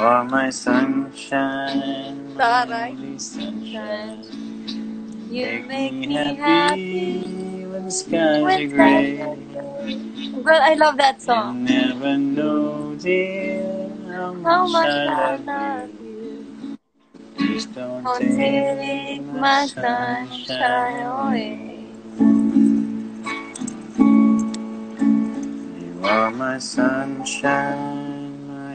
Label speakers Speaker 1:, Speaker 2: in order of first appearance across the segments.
Speaker 1: are my sunshine, my only sunshine.
Speaker 2: You make me
Speaker 1: happy
Speaker 2: happy.
Speaker 1: when the skies are gray.
Speaker 2: Well, I love that song.
Speaker 1: You never know, dear, how much,
Speaker 2: How much
Speaker 1: I
Speaker 2: I
Speaker 1: love
Speaker 2: love
Speaker 1: you.
Speaker 2: you.
Speaker 1: Please don't,
Speaker 2: Don't
Speaker 1: take,
Speaker 2: take my sunshine away.
Speaker 1: You are my sunshine,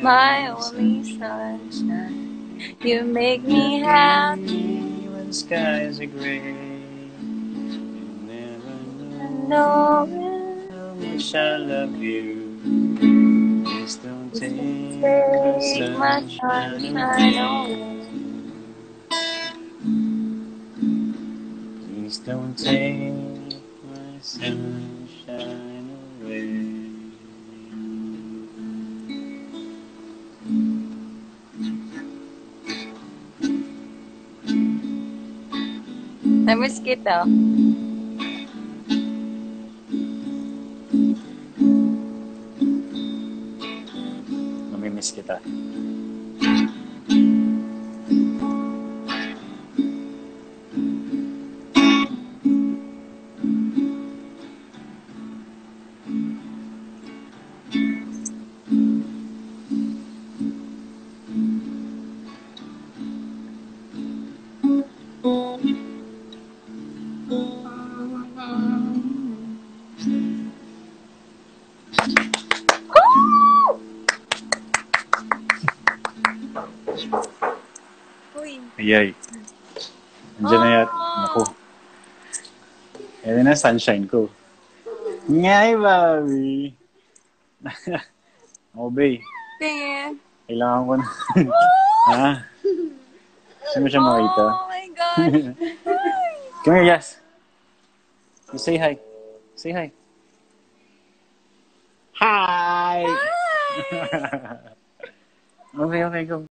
Speaker 2: My only sunshine. You make me happy.
Speaker 1: when skies are gray. You never know
Speaker 2: No,
Speaker 1: how much I love you. Please don't take,
Speaker 2: take my
Speaker 1: sunshine away. Please don't take my sunshine away.
Speaker 2: Namiss kita.
Speaker 1: Mamimiss kita. Ayay. Andiyan na yat.
Speaker 2: Ah.
Speaker 1: Naku. Yan na sunshine ko. Ngay, Bobby. Obey.
Speaker 2: Tingin.
Speaker 1: Kailangan ko na. ha? Gusto mo siya makita?
Speaker 2: Oh my gosh.
Speaker 1: Come here, Yas. You say hi. Say hi. Hi!
Speaker 2: Hi.
Speaker 1: okay, okay, go.